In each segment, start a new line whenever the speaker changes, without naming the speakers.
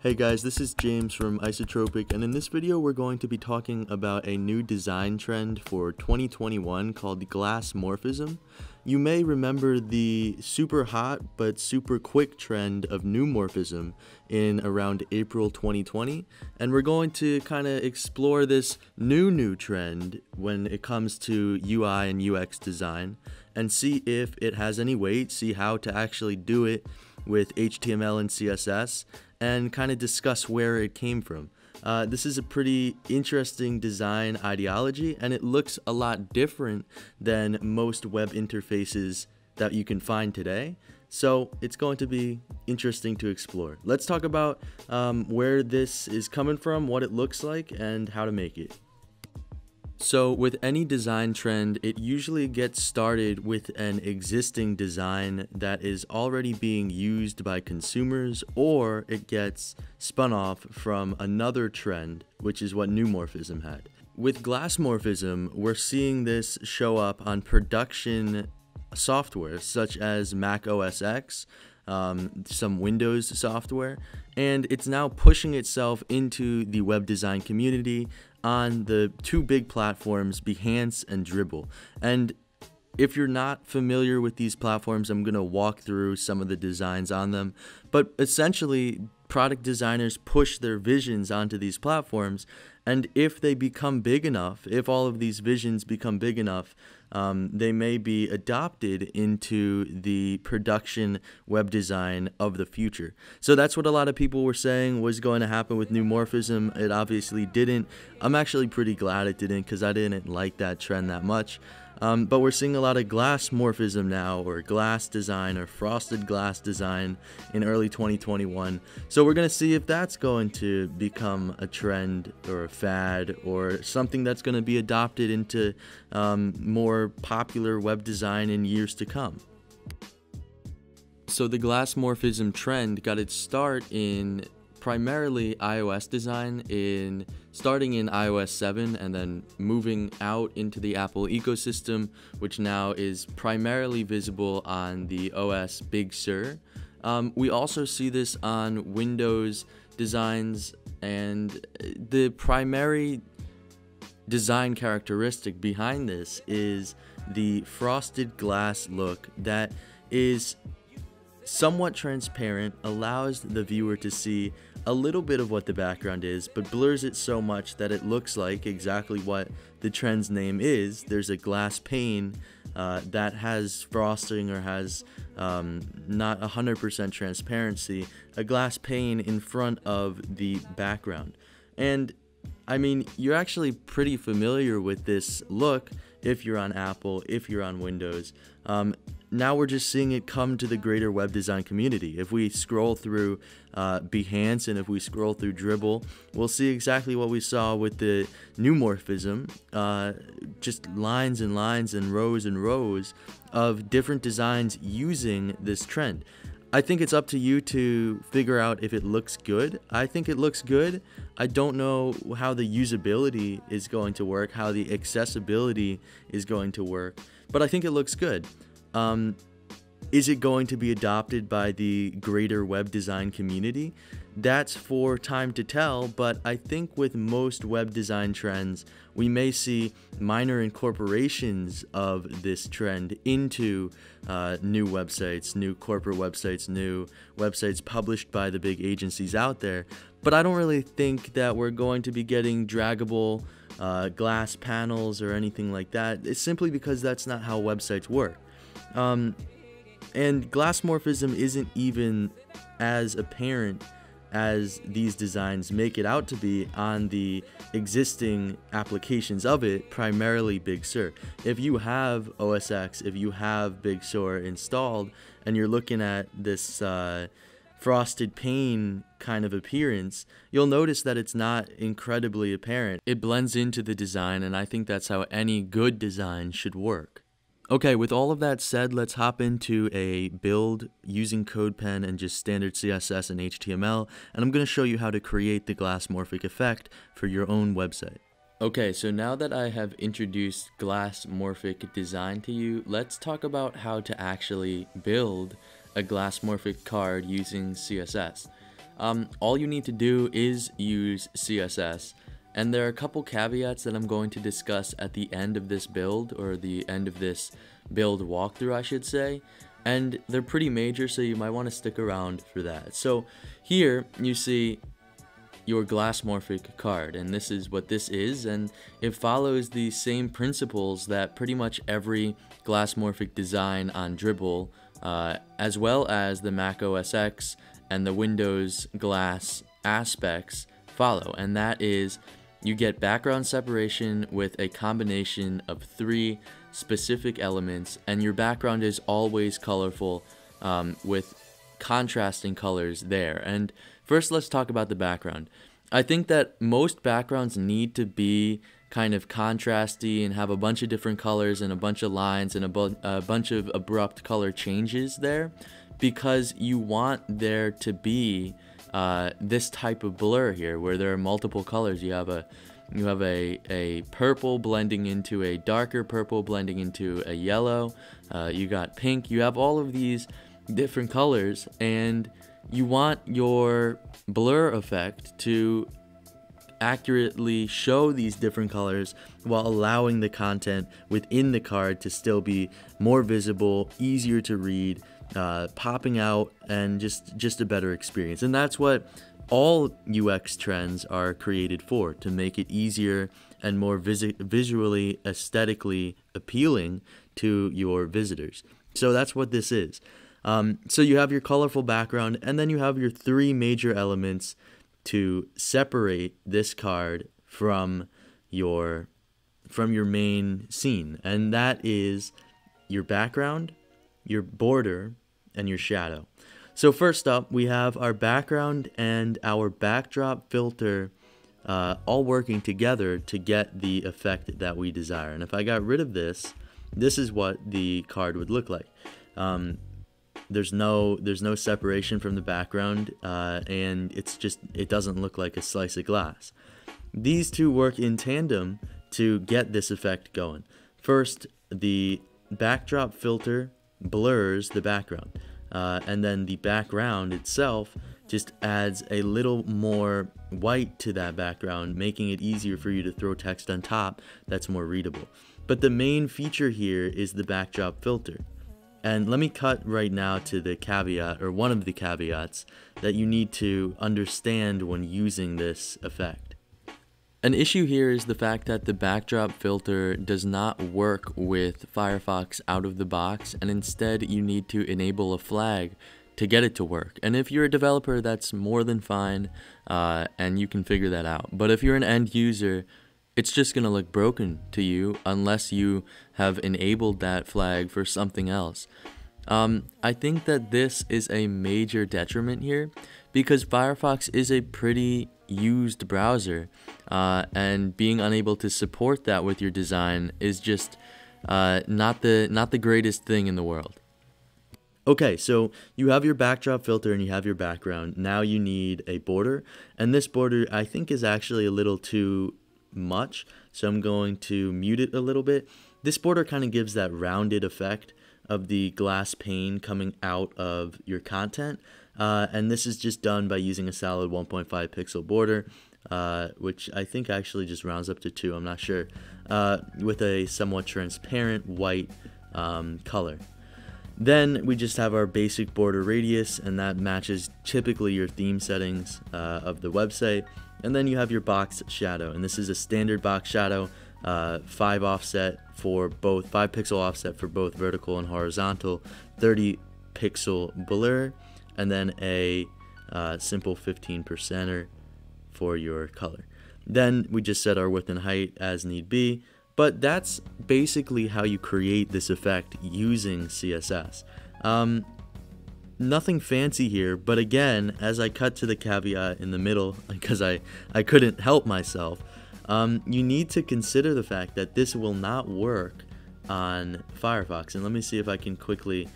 Hey guys, this is James from Isotropic, and in this video we're going to be talking about a new design trend for 2021 called glassmorphism. You may remember the super hot but super quick trend of neumorphism in around April 2020, and we're going to kind of explore this new new trend when it comes to UI and UX design and see if it has any weight, see how to actually do it with HTML and CSS, and kind of discuss where it came from. Uh, this is a pretty interesting design ideology, and it looks a lot different than most web interfaces that you can find today. So it's going to be interesting to explore. Let's talk about um, where this is coming from, what it looks like, and how to make it. So with any design trend, it usually gets started with an existing design that is already being used by consumers or it gets spun off from another trend, which is what neumorphism had. With glassmorphism, we're seeing this show up on production software such as Mac OS X, um, some Windows software, and it's now pushing itself into the web design community on the two big platforms, Behance and Dribbble. And if you're not familiar with these platforms, I'm going to walk through some of the designs on them. But essentially, product designers push their visions onto these platforms. And if they become big enough, if all of these visions become big enough, um, they may be adopted into the production web design of the future. So that's what a lot of people were saying was going to happen with neumorphism. It obviously didn't. I'm actually pretty glad it didn't because I didn't like that trend that much. Um, but we're seeing a lot of glassmorphism now, or glass design, or frosted glass design in early 2021. So we're going to see if that's going to become a trend or a fad or something that's going to be adopted into um, more popular web design in years to come. So the glassmorphism trend got its start in primarily iOS design in starting in iOS 7 and then moving out into the Apple ecosystem, which now is primarily visible on the OS Big Sur. Um, we also see this on Windows designs, and the primary design characteristic behind this is the frosted glass look that is somewhat transparent, allows the viewer to see a little bit of what the background is, but blurs it so much that it looks like exactly what the trend's name is. There's a glass pane uh, that has frosting or has um, not 100% transparency, a glass pane in front of the background. And I mean, you're actually pretty familiar with this look if you're on Apple, if you're on Windows. Um, now we're just seeing it come to the greater web design community. If we scroll through uh, Behance and if we scroll through Dribbble, we'll see exactly what we saw with the neumorphism uh, just lines and lines and rows and rows of different designs using this trend. I think it's up to you to figure out if it looks good. I think it looks good. I don't know how the usability is going to work, how the accessibility is going to work, but I think it looks good. Um, is it going to be adopted by the greater web design community? That's for time to tell, but I think with most web design trends, we may see minor incorporations of this trend into uh, new websites, new corporate websites, new websites published by the big agencies out there. But I don't really think that we're going to be getting draggable uh, glass panels or anything like that. It's simply because that's not how websites work. Um, and glassmorphism isn't even as apparent as these designs make it out to be on the existing applications of it, primarily Big Sur. If you have OS X, if you have Big Sur installed, and you're looking at this uh, frosted pane kind of appearance, you'll notice that it's not incredibly apparent. It blends into the design, and I think that's how any good design should work. Okay, with all of that said, let's hop into a build using CodePen and just standard CSS and HTML, and I'm going to show you how to create the glassmorphic effect for your own website. Okay, so now that I have introduced glassmorphic design to you, let's talk about how to actually build a glassmorphic card using CSS. um, all you need to do is use CSS. And there are a couple caveats that I'm going to discuss at the end of this build, or the end of this build walkthrough, I should say. And they're pretty major, so you might want to stick around for that. So here you see your glassmorphic card, and this is what this is, and it follows the same principles that pretty much every glassmorphic design on Dribbble, uh, as well as the Mac OS X and the Windows Glass aspects follow, and that is you get background separation with a combination of three specific elements, and your background is always colorful um, with contrasting colors there. And first, let's talk about the background. I think that most backgrounds need to be kind of contrasty and have a bunch of different colors and a bunch of lines and a, bu a bunch of abrupt color changes there because you want there to be uh, this type of blur here where there are multiple colors. You have a you have a, a purple blending into a darker purple blending into a yellow. Uh, you got pink. You have all of these different colors and you want your blur effect to accurately show these different colors while allowing the content within the card to still be more visible, easier to read, uh, popping out, and just just a better experience. And that's what all UX trends are created for to make it easier and more vis- visually, aesthetically appealing to your visitors. So that's what this is. Um, so you have your colorful background, and then you have your three major elements to separate this card from your from your main scene, and that is your background, your border, and your shadow. So first up, we have our background and our backdrop filter uh, all working together to get the effect that we desire. And if I got rid of this, this is what the card would look like. Um, there's no there's no separation from the background, uh, and it's just it doesn't look like a slice of glass. These two work in tandem to get this effect going. First, the backdrop filter blurs the background, uh, and then the background itself just adds a little more white to that background, making it easier for you to throw text on top that's more readable. But the main feature here is the backdrop filter. And let me cut right now to the caveat, or one of the caveats, that you need to understand when using this effect. An issue here is the fact that the backdrop filter does not work with Firefox out of the box, and instead you need to enable a flag to get it to work. And if you're a developer, that's more than fine, uh, and you can figure that out. But if you're an end user, it's just going to look broken to you unless you have enabled that flag for something else. Um, I think that this is a major detriment here because Firefox is a pretty used browser uh, and being unable to support that with your design is just uh, not the not the greatest thing in the world. Okay, so you have your backdrop filter and you have your background. Now you need a border, and this border I think is actually a little too much, so I'm going to mute it a little bit. This border kind of gives that rounded effect of the glass pane coming out of your content. Uh, and this is just done by using a solid 1.5 pixel border, uh, which I think actually just rounds up to 2, I'm not sure, uh, with a somewhat transparent white um, color. Then we just have our basic border radius, and that matches typically your theme settings uh, of the website. And then you have your box shadow, and this is a standard box shadow, uh, 5 offset for both, 5 pixel offset for both vertical and horizontal, 30 pixel blur, and then a uh, simple 15 percenter for your color. Then we just set our width and height as need be, but that's basically how you create this effect using CSS. Um, nothing fancy here, but again, as I cut to the caveat in the middle, because I, I couldn't help myself, um, you need to consider the fact that this will not work on Firefox. And let me see if I can quickly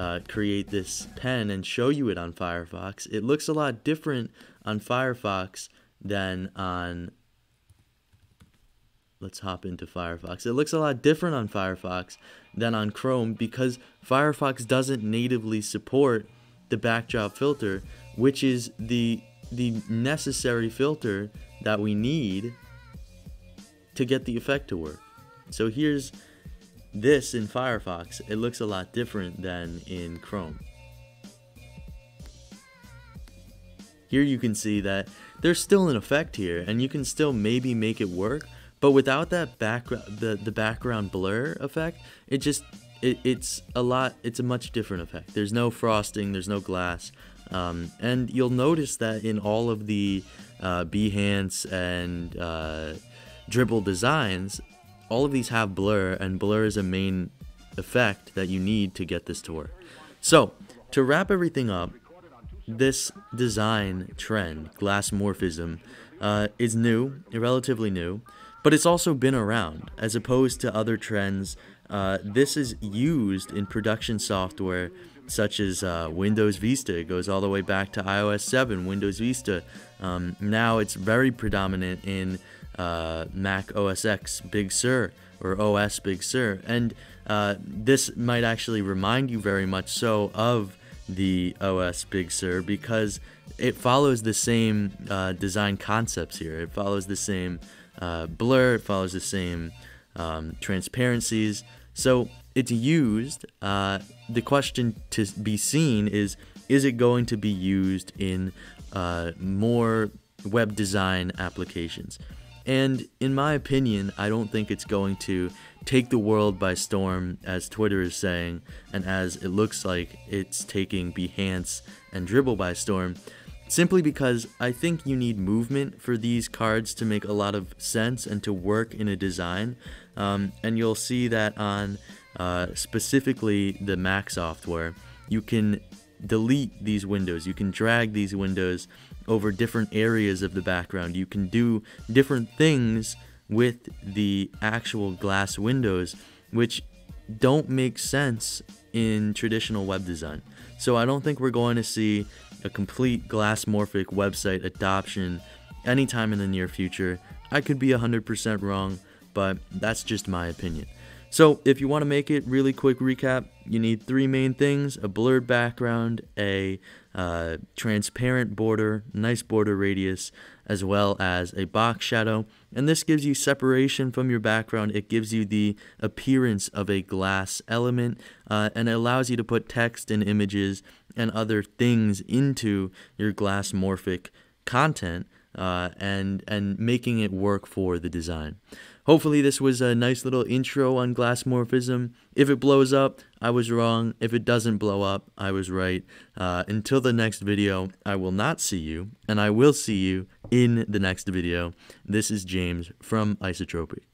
uh, create this pen and show you it on Firefox. It looks a lot different on Firefox than on let's hop into Firefox. It looks a lot different on Firefox than on Chrome because Firefox doesn't natively support the backdrop filter, which is the the necessary filter that we need to get the effect to work. So here's this in Firefox. It looks a lot different than in Chrome. Here you can see that there's still an effect here and you can still maybe make it work, but without that background the, the background blur effect, it just it, it's a lot it's a much different effect. There's no frosting, there's no glass. Um, and you'll notice that in all of the uh, Behance and uh, Dribbble designs, all of these have blur, and blur is a main effect that you need to get this to work. So, to wrap everything up, this design trend, glassmorphism, uh, is new, relatively new, but it's also been around. As opposed to other trends, uh, this is used in production software such as uh, Windows Vista. It goes all the way back to iOS 7, Windows Vista. Um, now it's very predominant in uh, Mac OS X Big Sur or OS Big Sur. And uh, this might actually remind you very much so of the OS Big Sur because it follows the same uh, design concepts here. It follows the same uh, blur, it follows the same um, transparencies. So it's used. Uh, the question to be seen is is it going to be used in uh, more web design applications? And in my opinion, I don't think it's going to take the world by storm, as Twitter is saying, and as it looks like it's taking Behance and Dribbble by storm, simply because I think you need movement for these cards to make a lot of sense and to work in a design. Um, and you'll see that on uh, specifically the Mac software, you can delete these windows, you can drag these windows over different areas of the background. You can do different things with the actual glass windows, which don't make sense in traditional web design. So I don't think we're going to see a complete glassmorphic website adoption anytime in the near future. I could be 100% wrong, but that's just my opinion. So if you want to make it really quick recap, you need three main things, a blurred background, a uh, transparent border, nice border radius, as well as a box shadow. And this gives you separation from your background. It gives you the appearance of a glass element uh, and it allows you to put text and images and other things into your glassmorphic content uh, and and making it work for the design. Hopefully, this was a nice little intro on glassmorphism. If it blows up, I was wrong. If it doesn't blow up, I was right. Uh, until the next video, I will not see you, and I will see you in the next video. This is James from Isotropic.